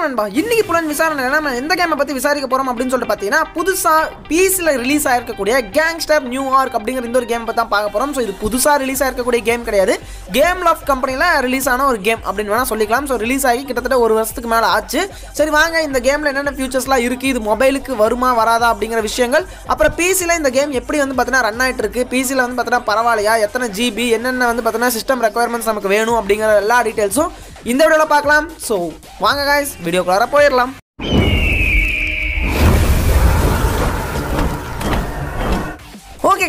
வாங்க நண்பா இன்னைக்கு புலன் விசாரணை நம்ம எந்த கேமை பற்றி விசாரிக்க போகிறோம் அப்படின்னு சொல்லிட்டு பார்த்தீங்கன்னா புதுசாக பிசியில் ரிலீஸ் ஆயிருக்கக்கூடிய கேங்ஸ்டர் நியூ ஆர்க் அப்படிங்கிற இந்த ஒரு கேம் பற்றி தான் பார்க்க போகிறோம் ஸோ இது புதுசாக ரிலீஸ் ஆயிருக்கக்கூடிய கேம் கிடையாது. கேம் ஆஃப் கம்பெனியில் ரிலீஸ் ஆன ஒரு கேம் அப்படின்னு வேணால் சொல்லிக்கலாம். ஸோ ரிலீஸ் ஆகி கிட்டத்தட்ட ஒரு வருஷத்துக்கு மேலே ஆச்சு. சரி வாங்க இந்த கேமில் என்னென்ன ஃபியூச்சர்ஸ்லாம் இருக்குது இது மொபைலுக்கு வருமா வராதா அப்படிங்கிற விஷயங்கள். அப்புறம் பிசியில் இந்த கேம் எப்படி வந்து பார்த்தீங்கன்னா ரன் ஆகிட்டு இருக்கு? பிசியில் வந்து பார்த்தீங்கன்னா பரவாயில்லையா? எத்தனை ஜிபி என்னென்ன வந்து பார்த்தீங்கன்னா சிஸ்டம் ரெக்குயர்மெண்ட்ஸ் நமக்கு வேணும் அப்படிங்கிற எல்லா டீட்டெயில்ஸும் இந்த வீடியோவில் பார்க்கலாம். ஸோ வாங்க காய்ஸ் வீடியோக்குள்ளார போயிடலாம்.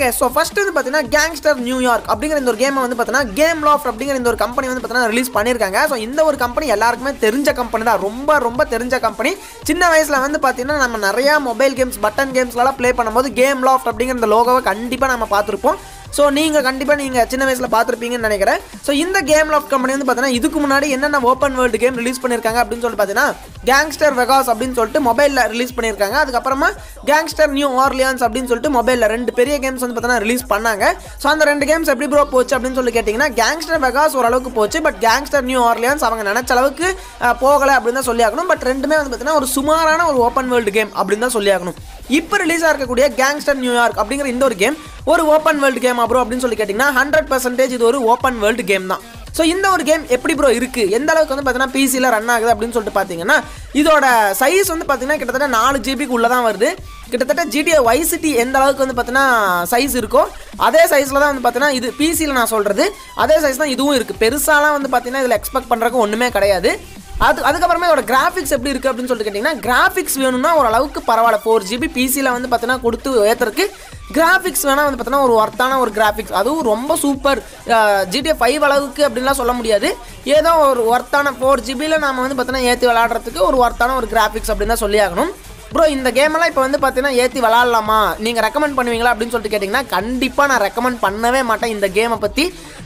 ஓகே ஸோ ஃபர்ஸ்ட் வந்து பார்த்தீங்கன்னா கேங்ஸ்டர் நியூயார்க் அப்படிங்கிற இந்த ஒரு கேமை வந்து பார்த்தீங்கன்னா கேம் லாஃப்ட் அப்படிங்கிற இந்த ஒரு கம்பெனி வந்து பார்த்தீங்கன்னா ரிலீஸ் பண்ணியிருக்காங்க. ஸோ இந்த ஒரு கம்பெனி எல்லாருக்குமே தெரிஞ்ச கம்பெனி தான். ரொம்ப ரொம்ப தெரிஞ்ச கம்பெனி சின்ன வயசில் வந்து பார்த்தீங்கன்னா நம்ம நிறையா மொபைல் கேம்ஸ் பட்டன் கேம்ஸ்லாம் ப்ளே பண்ணும்போது கேம் லாஃப்ட் அப்படிங்கிற இந்த லோகோவை கண்டிப்பாக நம்ம பார்த்துருப்போம். ஸோ நீங்கள் கண்டிப்பாக நீங்கள் சின்ன வயசில் பார்த்துருப்பீங்கன்னு நினைக்கிறேன். ஸோ இந்த கேம் லாஃப்ட் கம்பெனி வந்து பார்த்தீங்கன்னா இதுக்கு முன்னாடி என்னென்ன ஓப்பன் வேர்ல்டு கேம் ரிலீஸ் பண்ணியிருக்காங்க அப்படின்னு சொல்லிட்டு பார்த்தீங்கன்னா கேங்ஸ்டர் வெகாஸ் அப்படின்னு சொல்லிட்டு மொபைலில் ரிலீஸ் பண்ணியிருக்காங்க. அதுக்கப்புறமா கேங்ஸ்டர் நியூ ஆர்லியான்ஸ் அப்படின்னு சொல்லிட்டு மொபைலில் ரெண்டு பெரிய கேம்ஸ் வந்து பார்த்தீங்கன்னா ரிலீஸ் பண்ணாங்க. ஸோ அந்த ரெண்டு கேம்ஸ் எப்படி ப்ரோ போச்சு அப்படின்னு சொல்லி கேட்டிங்கன்னா கேங்ஸ்டர் வெகாஸ் ஓரளவுக்கு போச்சு. பட் கேங்ஸ்டர் நியூ ஆர்லியான்ஸ் அவங்க நினச்ச அளவுக்கு போகலை அப்படின்னு தான் சொல்லி ஆகணும் பட் ரெண்டுமே வந்து பார்த்தீங்கன்னா ஒரு சுமாரான ஒரு ஓப்பன் வேர்ல்டு கேம் அப்படின்னு தான் சொல்லி ஆகணும் இப்போ ரிலீஸ் இருக்கக்கூடிய கேங்ஸ்டர் நியூயார்க் அப்படிங்கிற இந்த ஒரு கேம் ஒரு ஓப்பன் வேர்ல்டு கேம் ப்ரோ அப்படின்னு சொல்லி கேட்டிங்கன்னா ஹண்ட்ரட் பர்சன்டேஜ் இது ஒரு ஓப்பன் வேர்ல்டு கேம் தான். ஸோ இந்த ஒரு கேம் எப்படி ப்ரோ இருக்குது எந்த அளவுக்கு வந்து பார்த்தீங்கன்னா பிசியில் ரன் ஆகுது அப்படின்னு சொல்லிட்டு பார்த்தீங்கன்னா இதோட சைஸ் வந்து பார்த்தீங்கன்னா கிட்டத்தட்ட நாலு ஜிபிக்கு உள்ளே தான் வருது. கிட்டத்தட்ட ஜிடிஏ வைசிட்டி எந்த அளவுக்கு வந்து பார்த்தீங்கன்னா சைஸ் இருக்கோ அதே சைஸில் தான் வந்து பார்த்தீங்கன்னா இது பிசியில் நான் சொல்கிறது அதே சைஸ் தான் இதுவும் இருக்குது பெருசாலாம் வந்து பார்த்தீங்கன்னா இதில் எக்ஸ்பெக்ட் பண்ணுறதுக்கு ஒன்றுமே கிடையாது. அது அதுக்கப்புறமா இதோட கிராஃபிக்ஸ் எப்படி இருக்குது அப்படின்னு சொல்லிட்டு கேட்டிங்கன்னா கிராஃபிக்ஸ் வேணும்னா ஓரளவுக்கு பரவாயில்ல. ஃபோர் ஜிபி பிசியில் வந்து பார்த்தீங்கன்னா கொடுத்து ஏற்றுறதுக்கு கிராஃபிக்ஸ் வேணால் வந்து பார்த்தீங்கன்னா ஒரு ஒர்த்தான ஒரு கிராஃபிக்ஸ் அதுவும் ரொம்ப சூப்பர் ஜிடிஏ ஃபைவ் அளவுக்கு அப்படின்லாம் சொல்ல முடியாது. ஏதோ ஒரு ஒர்த்தான ஃபோர் ஜிபியில் நம்ம வந்து பார்த்தீங்கன்னா ஏற்றி விளாட்றதுக்கு ஒரு ஒர்த்தான ஒரு கிராஃபிக்ஸ் அப்படின்னு தான் சொல்லி ஆகணும் ப்ரோ இந்த கேமெல்லாம் இப்போ வந்து பார்த்தீங்கன்னா ஏற்றி விளாட்லாமா நீங்கள் ரெக்கமெண்ட் பண்ணுவீங்களா அப்படின்னு சொல்லிட்டு கேட்டிங்கன்னா கண்டிப்பாக நான் ரெக்கமெண்ட் பண்ணவே மாட்டேன் இந்த கேமை பற்றி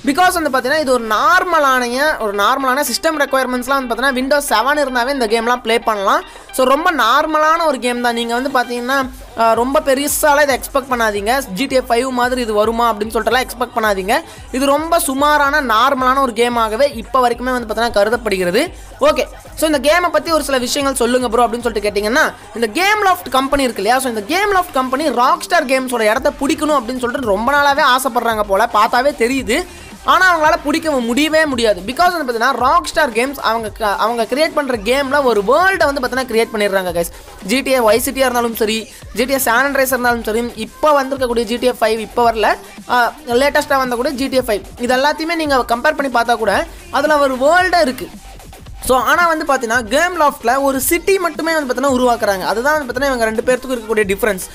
பிகாஸ் வந்து பார்த்தீங்கன்னா இது ஒரு நார்மலான ஒரு நார்மலான சிஸ்டம் ரெக்குயர்மெண்ட்ஸ்லாம் வந்து பார்த்தீங்கன்னா விண்டோஸ் செவன் இருந்தாவே இந்த கேம்லாம் ப்ளே பண்ணலாம். ஸோ ரொம்ப நார்மலான ஒரு கேம் தான். நீங்கள் வந்து பார்த்தீங்கன்னா ரொம்ப பெருசாலாம் இதை எக்ஸ்பெக்ட் பண்ணாதீங்க. ஜிடிஏ ஃபைவ் மாதிரி இது வருமா அப்படின்னு சொல்லிட்டுலாம் எக்ஸ்பெக்ட் பண்ணாதீங்க. இது ரொம்ப சுமாரான நார்மலான ஒரு கேமாகவே இப்போ வரைக்குமே வந்து பார்த்தீங்கன்னா கருதப்படுகிறது. ஓகே ஸோ இந்த கேமை பற்றி ஒரு சில விஷயங்கள் சொல்லுங்க ப்ரோ அப்படின்னு சொல்லிட்டு கேட்டிங்கன்னா இந்த கேம் லாஃப்ட் கம்பெனி இருக்கு இல்லையா? ஸோ இந்த Gameloft company Rockstar கேம்ஸோட இடத்த பிடிக்கணும் அப்படின்னு சொல்லிட்டு ரொம்ப நாளாகவே ஆசைப்படுறாங்க போல். பார்த்தாவே தெரியுது. ஆனால் அவங்களால பிடிக்க முடியவே முடியாது. பிகாஸ் வந்து பார்த்தீங்கன்னா ராக் ஸ்டார் கேம்ஸ் அவங்க அவங்க கிரியேட் பண்ணுற கேமில் ஒரு வேர்ல்டை வந்து பார்த்தீங்கன்னா கிரியேட் பண்ணிடுறாங்க கைஸ் ஜிடிஏ ஒய்சிட்டியாக இருந்தாலும் சரி ஜிடிஏ சான் இருந்தாலும் சரி இப்போ வந்திருக்கக்கூடிய ஜிடிஏ ஃபைவ் இப்போ வரல. லேட்டஸ்ட்டாக வந்தக்கூடிய ஜிடிஏ ஃபைவ் இது எல்லாத்தையுமே நீங்கள் கம்பேர் பண்ணி பார்த்தா கூட அதில் ஒரு வேர்ல்டாக இருக்குது ஸோ ஆனால் வந்து பார்த்தீங்கன்னா கேம் லாஃப்ட்டில் ஒரு சிட்டி மட்டுமே வந்து பார்த்தீங்கன்னா உருவாக்குறாங்க. அதுதான் வந்து பார்த்தீங்கன்னா இவங்க ரெண்டு பேர்த்துக்கும் இருக்கக்கூடிய டிஃப்ரென்ஸ்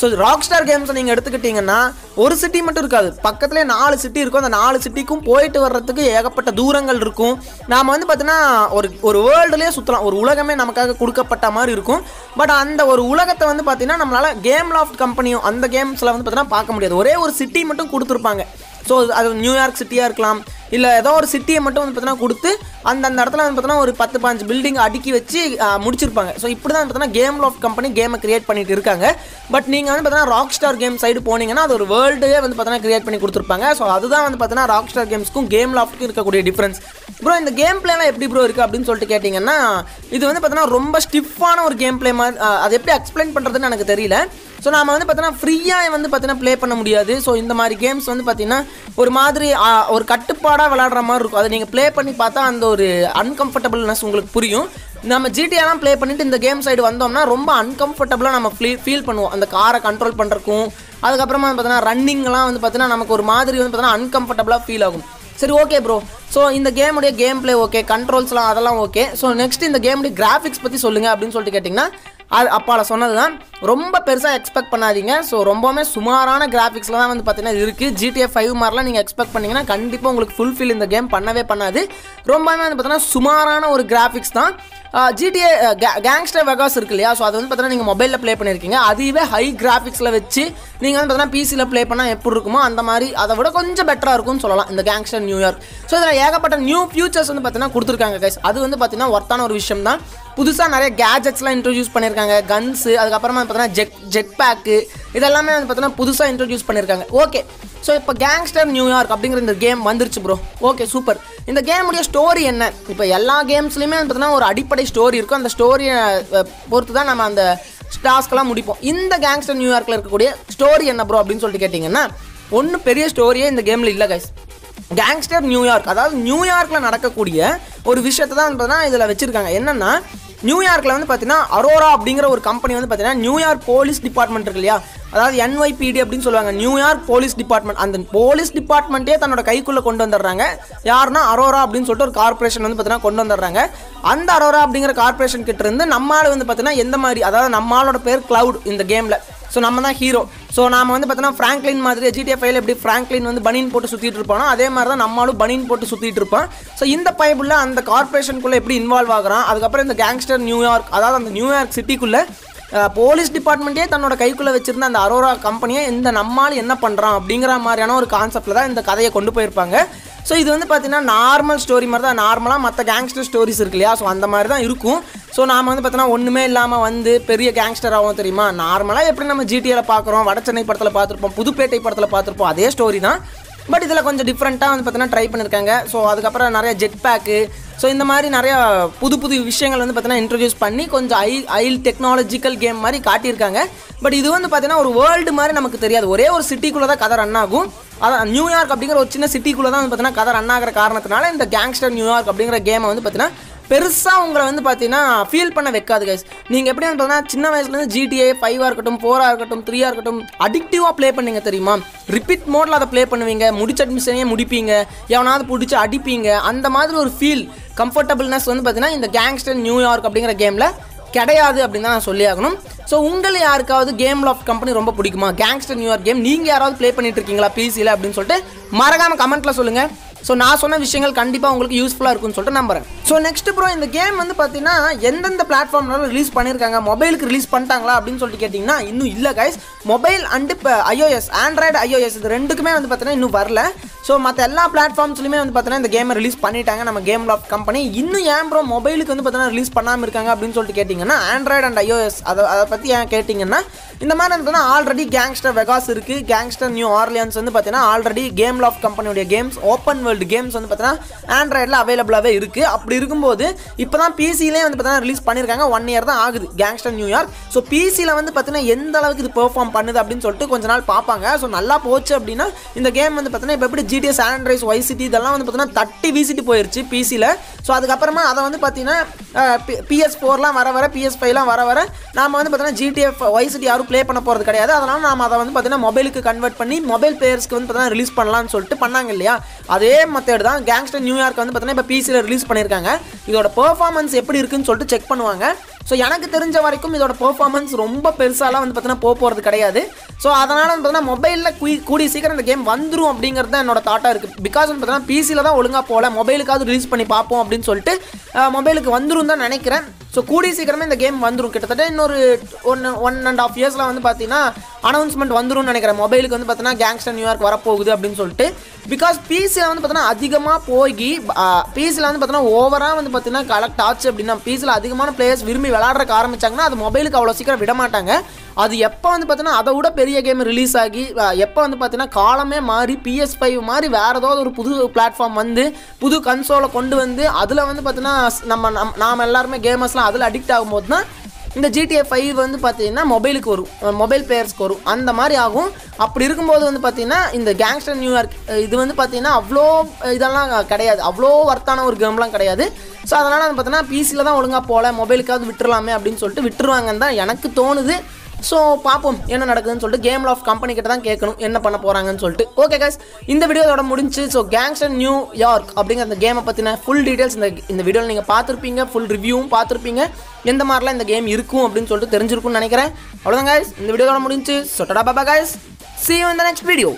ஸோ ராக் ஸ்டார் கேம்ஸை நீங்கள் எடுத்துக்கிட்டிங்கன்னா ஒரு சிட்டி மட்டும் இருக்காது. பக்கத்துலேயே நாலு சிட்டி இருக்கும். அந்த நாலு சிட்டிக்கும் போயிட்டு வர்றதுக்கு ஏகப்பட்ட தூரங்கள் இருக்கும். நாம் வந்து பார்த்தீங்கன்னா ஒரு ஒரு வேர்ல்டுலேயே சுற்றலாம் ஒரு உலகமே நமக்காக கொடுக்கப்பட்ட மாதிரி இருக்கும். பட் அந்த ஒரு உலகத்தை வந்து பார்த்தீங்கன்னா நம்மளால் கேம் லாஃப்ட் கம்பெனியும் அந்த கேம்ஸில் வந்து பார்த்தீங்கன்னா பார்க்க முடியாது. ஒரே ஒரு சிட்டி மட்டும் கொடுத்துருப்பாங்க. ஸோ அது நியூயார்க் சிட்டியாக இருக்கலாம். இல்லை ஏதோ ஒரு சிட்டியை மட்டும் வந்து பார்த்தீங்கன்னா கொடுத்து அந்த அந்த இடத்துல வந்து பார்த்தீங்கன்னா ஒரு பத்து பாஞ்சு பில்டிங் அடுக்கி வச்சு முடிச்சிருப்பாங்க. ஸோ இப்படி தான் பார்த்தீங்கன்னா கேம் ஆஃப் கம்பெனி கேமை கிரியேட் பண்ணிட்டு இருக்காங்க. பட் நீங்கள் வந்து பார்த்தீங்கன்னா ராக் ஸ்டார் கேம் சைடு போனீங்கன்னா அது ஒரு வேர்ல்டே வந்து பார்த்தீங்கன்னா கிரியேட் பண்ணி கொடுத்துருப்பாங்க. ஸோ அதுதான் வந்து பார்த்தீங்கன்னா ராக் ஸ்டார் கேம்ஸ்க்கும் கேம் லாஃப்ட்க்கும் இருக்கக்கூடிய டிஃப்ரென்ஸ் ப்ரோ இந்த கேம் பிளேலாம் எப்படி ப்ரோ இருக்குது அப்படின்னு சொல்லிட்டு கேட்டிங்கன்னா இது வந்து பார்த்தீங்கன்னா ரொம்ப ஸ்டிஃபான ஒரு கேம் பிளே மாதிரி அதை அது எப்படி எக்ஸ்பிளைன் பண்ணுறதுன்னு எனக்கு தெரியல. ஸோ நம்ம வந்து பார்த்தீங்கன்னா ஃப்ரீயாக வந்து பார்த்தீங்கன்னா ப்ளே பண்ண முடியாது. ஸோ இந்த மாதிரி கேம்ஸ் வந்து பார்த்தீங்கன்னா ஒரு மாதிரி ஒரு கட்டுப்பாடாக விளாடுற மாதிரி இருக்கும். அதை நீங்கள் ப்ளே பண்ணி பார்த்தா அந்த ஒரு அன்கம்ஃபர்டபுள்னஸ் உங்களுக்கு புரியும். நம்ம ஜிடிஆலாம் ப்ளே பண்ணிட்டு இந்த கேம் சைடு வந்தோம்னா ரொம்ப அன்கம்ஃபர்டபுளாக நம்ம ஃபீல் ஃபீல் பண்ணுவோம். அந்த காரை கண்ட்ரோல் பண்ணுறக்கும் அதுக்கப்புறமா வந்து பார்த்தீங்கன்னா ரன்னிங்லாம் வந்து பார்த்தீங்கன்னா நமக்கு ஒரு மாதிரி வந்து பார்த்தீங்கன்னா அன்கம்ஃபர்டபுளாக ஃபீல் ஆகும். சரி ஓகே ப்ரோ ஸோ இந்த கேமுடைய கேம் ப்ளே ஓகே கண்ட்ரோல்ஸ்லாம் அதெல்லாம் ஓகே ஸோ நெக்ஸ்ட் இந்த கேமுடைய கிராஃபிக்ஸ் பற்றி சொல்லுங்கள் அப்படின்னு சொல்லிட்டு கேட்டிங்கன்னா அது அப்பால சொன்னது தான் ரொம்ப பெருசாக எக்ஸ்பெக்ட் பண்ணாதீங்க. ஸோ ரொம்பவுமே சுமாரான கிராஃபிக்ஸில் தான் வந்து பார்த்தீங்கன்னா இருக்குது ஜிடிஎஃப் ஃபைவ் மாதிரிலாம் நீங்கள் எக்ஸ்பெக்ட் பண்ணீங்கன்னா கண்டிப்பாக உங்களுக்கு ஃபுல்ஃபில் இந்த கேம் பண்ணவே பண்ணாது. ரொம்பவுமே வந்து பார்த்தீங்கன்னா சுமாரான ஒரு கிராஃபிக்ஸ் தான். ஜிடிஏ கேங்ஸ்டர் வெகாஸ் இருக்கு இல்லையா? ஸோ அது வந்து பார்த்தீங்கன்னா நீங்கள் மொபைலில் ப்ளே பண்ணியிருக்கீங்க அதுவே ஹை கிராஃபிக்ஸில் வச்சு நீங்கள் வந்து பார்த்தீங்கன்னா பிசியில் ப்ளே பண்ணால் எப்படி இருக்குமோ அந்த மாதிரி அதை விட கொஞ்சம் பெட்டராக இருக்கும்னு சொல்லலாம். இந்த கேங்ஸ்டர் நியூயார்க் ஸோ இதில் ஏகப்பட்ட நியூ ஃபியூச்சர்ஸ் வந்து பார்த்தீங்கன்னா கொடுத்துருக்காங்க கைஸ் அது வந்து பார்த்தீங்கன்னா ஒர்த்தான ஒரு விஷயம் தான். புதுசாக நிறைய கேஜெட்ஸ்லாம் இன்ட்ரடியூஸ் பண்ணியிருக்காங்க கன்ஸு அதுக்கப்புறமா வந்து பார்த்தீங்கன்னா ஜெட் ஜெட் பேக்கு இதெல்லாமே வந்து பார்த்தீங்கன்னா புதுசாக இன்ட்ரடியூஸ் பண்ணியிருக்காங்க ஓகே ஸோ இப்போ கேங்ஸ்டர் நியூயார்க் அப்படிங்கிற இந்த கேம் வந்துருச்சு ப்ரோ ஓகே சூப்பர் இந்த கேமுடைய ஸ்டோரி என்ன? இப்போ எல்லா கேம்ஸ்லையுமே பார்த்தீங்கன்னா ஒரு அடிப்படை ஸ்டோரி இருக்கும். அந்த ஸ்டோரியை பொறுத்து தான் நம்ம அந்த டாஸ்க்கெல்லாம் முடிப்போம். இந்த கேங்ஸ்டர் நியூயார்க்கில் இருக்கக்கூடிய ஸ்டோரி என்ன ப்ரோ அப்படின்னு சொல்லிட்டு கேட்டிங்கன்னா ஒன்றும் பெரிய ஸ்டோரியே இந்த கேமில் இல்லை கைஸ் கேங்ஸ்டர் நியூயார்க் அதாவது நியூயார்க்கில் நடக்கக்கூடிய ஒரு விஷயத்தை தான் பார்த்தீங்கன்னா இதில் வச்சுருக்காங்க. என்னென்னா நியூயார்க்கில் வந்து பார்த்தீங்கன்னா அரோரா அப்படிங்கிற ஒரு கம்பெனி வந்து பார்த்தீங்கன்னா நியூயார்க் போலீஸ் டிபார்ட்மெண்ட் இருக்கு இல்லையா? அதாவது என்ஒய்பிடி அப்படின்னு சொல்லுவாங்க. நியூயார்க் போலீஸ் டிபார்ட்மெண்ட் அந்த போலீஸ் டிபார்ட்மெண்ட்டே தன்னோட கைக்குள்ளே கொண்டு வந்துடுறாங்க. யாருன்னா அரோரா அப்படின்னு சொல்லிட்டு ஒரு கார்பரேஷன் வந்து பார்த்தீங்கன்னா கொண்டு வந்துடுறாங்க. அந்த அரோரா அப்படிங்கிற கார்பரேஷன் கிட்ட இருந்து நம்மளால் வந்து பார்த்தீங்கன்னா எந்த மாதிரி அதாவது நம்மளோட பேர் கிளவுட் இந்த கேமில் ஸோ நம்ம தான் ஹீரோ ஸோ நம்ம வந்து பார்த்தீங்கன்னா ஃப்ராங்க்லின் மாதிரி ஜிடிஎஃப் ஃபைல் எப்படி ஃப்ராங்க்லின் வந்து பனின் போட்டு சுற்றிட்டு இருப்பானோ அதே மாதிரி தான் நம்மளும் பனின் போட்டு சுற்றிட்டு இருப்பான். ஸோ இந்த பைபிளில் அந்த கார்பரேஷனுக்குள்ளே எப்படி இன்வால்வ் ஆகிறான் அதுக்கப்புறம் இந்த கேங்ஸ்டர் நியூயார்க் அதாவது அந்த நியூயார்க் சிட்டிக்குள்ளே போலீஸ் டிபார்ட்மெண்ட்டே தன்னோட கைக்குள்ளே வச்சிருந்த அந்த அரோரா கம்பெனியை இந்த நம்மால் என்ன பண்ணுறான் அப்படிங்கிற மாதிரியான ஒரு கான்செப்டில் தான் இந்த கதையை கொண்டு போயிருப்பாங்க. ஸோ இது வந்து பார்த்தீங்கன்னா நார்மல் ஸ்டோரி மாதிரி தான். நார்மலாக மற்ற கேங்ஸ்டர் ஸ்டோரிஸ் இருக்கு இல்லையா? ஸோ அந்த மாதிரி தான் இருக்கும். ஸோ நாம் வந்து பார்த்தீங்கன்னா ஒன்றுமே இல்லாமல் வந்து பெரிய கேங்ஸ்டர் ஆகும் தெரியுமா? நார்மலாக எப்படி நம்ம ஜிடிஏல பார்க்குறோம் வட சென்னை படத்தில் பார்த்துருப்போம் புதுப்பேட்டை படத்தில் பார்த்துருப்போம் அதே ஸ்டோரி தான். பட் இதில் கொஞ்சம் டிஃப்ரெண்ட்டாக வந்து பார்த்தீங்கன்னா ட்ரை பண்ணியிருக்காங்க ஸோ அதுக்கப்புறம் நிறைய ஜெட் பேக்கு ஸோ இந்த மாதிரி நிறையா புது புது விஷயங்கள் வந்து பார்த்தீங்கன்னா இன்ட்ரடியூஸ் பண்ணி கொஞ்சம் ஐ ஐல் டெக்னாலஜிக்கல் கேம் மாதிரி காட்டியிருக்காங்க. பட் இது வந்து பார்த்தீங்கன்னா ஒரு வேர்ல்டு மாதிரி நமக்கு தெரியாது. ஒரே ஒரு சிட்டிக்குள்ளே தான் கதை ரன் ஆகும். அதான் நியூயார்க் அப்படிங்கிற ஒரு சின்ன சிட்டிக்குள்ளே தான் வந்து பார்த்தீங்கன்னா கதை ரன் ஆகிற காரணத்தினால இந்த கேங்ஸ்டர் நியூயார்க் அப்படிங்கிற கேமை வந்து பார்த்தீங்கன்னா பெருசாக உங்களை வந்து பார்த்தீங்கன்னா ஃபீல் பண்ண வைக்காது கைஸ் நீங்கள் எப்படி வந்து சின்ன வயசுலேருந்து ஜிடிஏ ஃபைவாக இருக்கட்டும் ஃபோராக இருக்கட்டும் த்ரீயாக இருக்கட்டும் அடிக்டிவாக ப்ளே பண்ணீங்க தெரியுமா? ரிப்பீட் மோடில் அதை ப்ளே பண்ணுவீங்க. முடிச்ச அட்மிஷனையே முடிப்பீங்க. எவனாவது பிடிச்சி அடிப்பீங்க. அந்த மாதிரி ஒரு ஃபீல் கம்ஃபர்டபுள்னஸ் வந்து பார்த்தீங்கன்னா இந்த கேங்ஸ்டர் நியூயார்க் அப்படிங்கிற கேமில் கிடையாது அப்படின்னு தான் நான் சொல்லியாகணும் ஸோ உங்களை யாருக்காவது கேம் ஆஃப் கம்பெனி ரொம்ப பிடிக்குமா? கேங்ஸ்டர் நியூயார்க் கேம் நீங்கள் யாராவது ப்ளே பண்ணிட்டு இருக்கீங்களா? பிசியில் அப்படின்னு சொல்லிட்டு மறக்காமல் கமெண்ட்டில் சொல்லுங்கள் ஸோ நான் சொன்ன விஷயங்கள் கண்டிப்பாக உங்களுக்கு யூஸ்ஃபுல்லாக இருக்கும்னு சொல்லிட்டு நம்புறேன். ஸோ நெக்ஸ்ட் ப்ரோ இந்த கேம் வந்து பார்த்தீங்கன்னா எந்தெந்த பிளாட்ஃபார்ம்னாலும் ரிலீஸ் பண்ணியிருக்காங்க மொபைலுக்கு ரிலீஸ் பண்ணிட்டாங்களா அப்படின்னு சொல்லிட்டு கேட்டிங்கன்னா இன்னும் இல்லை கைஸ் மொபைல் அண்டு இப்போ ஐஓஎஸ் ஆண்ட்ராய்டு ஐஓஎஸ் இது ரெண்டுக்குமே வந்து பார்த்தீங்கன்னா இன்னும் வரல. ஸோ மற்ற எல்லா பிளாட்ஃபார்ம்ஸ்லையுமே வந்து பார்த்தீங்கன்னா இந்த கேமை ரிலீஸ் பண்ணிட்டாங்க. நம்ம கேம் லாப் கம்பெனி இன்னும் ஏன் ப்ரோ மொபைலுக்கு வந்து பார்த்தீங்கன்னா ரிலீஸ் பண்ணாமல் இருக்காங்க அப்படின்னு சொல்லிட்டு கேட்டிங்கன்னா ஆண்ட்ராய்டு அண்ட் ஐஓஎஸ் அதை அதை பற்றி ஏன் கேட்டிங்கன்னா இந்த மாதிரி வந்து ஆல்ரெடி கேங்ஸ்டர் வெகாஸ் இருக்குது கேங்ஸ்டர் நியூ ஆர்லியன்ஸ் வந்து பார்த்தீங்கன்னா ஆல்ரெடி கேம் லாப் கம்பெனியுடைய கேம்ஸ் ஓப்பன் வேர்ல்டு கேம்ஸ் வந்து பார்த்தீங்கன்னா ஆண்ட்ராய்டில் அவைலபிளாகவே இருக்குது அப்படி இருக்கும்போது இப்போ தான் பிசிலே வந்து பார்த்தீங்கன்னா ரிலீஸ் பண்ணியிருக்காங்க ஒன் இயர் தான் ஆகுது. கேங்ஸ்டர் நியூயார்க் ஸோ பிசியில் வந்து பார்த்தீங்கன்னா எந்த அளவுக்கு இது பெர்ஃபார்ம் பண்ணுது அப்படின்னு சொல்லிட்டு கொஞ்ச நாள் பார்ப்பாங்க. ஸோ நல்லா போச்சு அப்படின்னா இந்த கேம் வந்து பார்த்தீங்கன்னா இப்போ எப்படி ஜிடிஎஸ் ஒய் சிட்டி இதெல்லாம் வந்து பார்த்தீங்கன்னா தட்டி வீசிட்டு போயிடுச்சு பிசியில் ஸோ அதுக்கப்புறமா அதை வந்து பார்த்தீங்கன்னா பிஎஸ் ஃபோர்லாம் வர வர பிஎஸ் ஃபைவ்லாம் வர வர நாம் வந்து பார்த்தீங்கன்னா ஜிடிஎஃப் ஒய்சிட்டி யாரும் ப்ளே பண்ண போகிறது கிடையாது. அதனால் நாம் அதை வந்து பார்த்தீங்கன்னா மொபைலுக்கு கன்வெர்ட் பண்ணி மொபைல் பிளேயர்ஸ்க்கு வந்து பார்த்தீங்கன்னா ரிலீஸ் பண்ணலாம்னு சொல்லிட்டு பண்ணாங்க இல்லையா? அதே மெத்தட் தான் கேங்ஸ்டர் நியூயார்க் வந்து பார்த்தீங்கன்னா இப்போ பிசியில் ரிலீஸ் பண்ணியிருக்காங்க. இதோட பெர்ஃபார்மன்ஸ் எப்படி இருக்குன்னு சொல்லிட்டு செக் பண்ணுவாங்க. ஸோ எனக்கு தெரிஞ்ச வரைக்கும் இதோட பெர்ஃபார்மன்ஸ் ரொம்ப பெருசாலாம் வந்து பார்த்தீங்கன்னா போக போகிறது கிடையாது. ஸோ அதனால் வந்து பார்த்தீங்கன்னா மொபைலில் கூ கூடிய சீக்கிரம் இந்த கேம் வந்துடும் அப்படிங்கிறது தான் என்னோட தாட்டாக இருக்குது பிகாஸ் வந்து பார்த்தீங்கன்னா பிசியில் தான் ஒழுங்காக போகல. மொபைலுக்காவது ரிலீஸ் பண்ணி பார்ப்போம் அப்படின்னு சொல்லிட்டு மொபைலுக்கு வந்துடும் தான் நினைக்கிறேன். ஸோ கூடிய சீக்கிரமே இந்த கேம் வந்துடும் கிட்டத்தட்ட இன்னொரு ஒன் ஒன் அண்ட் ஆஃப் இயர்ஸில் வந்து பார்த்தீங்கன்னா அனௌன்ஸ்மெண்ட் வந்துடும் நினைக்கிறேன். மொபைலுக்கு வந்து பார்த்தீங்கன்னா கேங்ஸ்டர் நியூயார்க் வரப்போகுது அப்படின்னு சொல்லிட்டு. பிகாஸ் பிசியில் வந்து பார்த்தீங்கன்னா அதிகமாக போய் பிசியில் வந்து பார்த்தீங்கன்னா ஓவராக வந்து பார்த்தீங்கன்னா கலெக்ட் ஆச்சு அப்படின்னா பிசியில் அதிகமான பிளேயர்ஸ் விரும்பி விளாட்றக்கு ஆரம்பிச்சாங்கன்னா அது மொபைலுக்கு அவ்வளோ சீக்கிரம் விட மாட்டாங்க. அது எப்போ வந்து பார்த்தீங்கன்னா அதை விட பெரிய கேம் ரிலீஸ் ஆகி எப்போ வந்து பார்த்தீங்கன்னா காலமே மாறி பிஎஸ் ஃபைவ் மாதிரி வேறு ஏதாவது ஒரு புது பிளாட்ஃபார்ம் வந்து புது கன்சோலை கொண்டு வந்து அதில் வந்து பார்த்தீங்கன்னா நம்ம நம் நாம் எல்லாருமே கேமர்ஸ்லாம் அதில் அடிக்ட் ஆகும்போது தான் இந்த ஜிடிஏ ஃபைவ் வந்து பார்த்தீங்கன்னா மொபைலுக்கு வரும். மொபைல் பிளேயர்ஸ்க்கு வரும். அந்த மாதிரி ஆகும். அப்படி இருக்கும்போது வந்து பார்த்தீங்கன்னா இந்த கேங்ஸ்டர் நியூயார்க் இது வந்து பார்த்தீங்கன்னா அவ்வளோ இதெல்லாம் கிடையாது. அவ்வளோ ஒர்த்தான ஒரு கேம்லாம் கிடையாது. ஸோ அதனால் வந்து பார்த்தீங்கன்னா பிசியில் தான் ஒழுங்காக போகல மொபைலுக்காவது விட்டுறலாமே அப்படின்னு சொல்லிட்டு விட்டுருவாங்கன்னு தான் எனக்கு தோணுது. ஸோ பார்ப்போம் என்ன நடக்குதுன்னு சொல்லிட்டு கேம் ஆஃப் கம்பெனி கிட்ட தான் கேட்கணும் என்ன பண்ண போகிறாங்கன்னு சொல்லிட்டு. ஓகே கைஸ் இந்த வீடியோவோட முடிஞ்சு ஸோ கேங்ஸ்டர் நியூ யார்க் அப்படிங்கிற அந்த கேமை பற்றின ஃபுல் டீட்டெயில்ஸ் இந்த இந்த வீடியோவில் நீங்கள் பார்த்துருப்பீங்க ஃபுல் ரிவ்யூவும் பார்த்துருப்பீங்க. எந்த மாதிரிலாம் இந்த கேம் இருக்கும் அப்படின்னு சொல்லிட்டு தெரிஞ்சிருக்கும்னு நினைக்கிறேன். அவ்வளோதான் கைஸ் இந்த வீடியோவோட முடிஞ்சு சொட்டடா Baba guys see you in next video